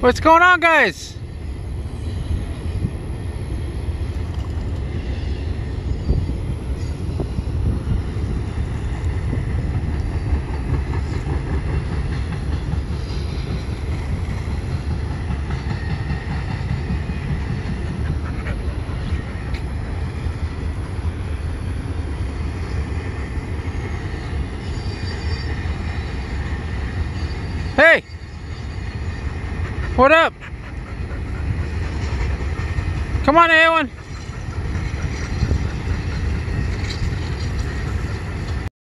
What's going on, guys? Hey! What up? Come on, Ewan.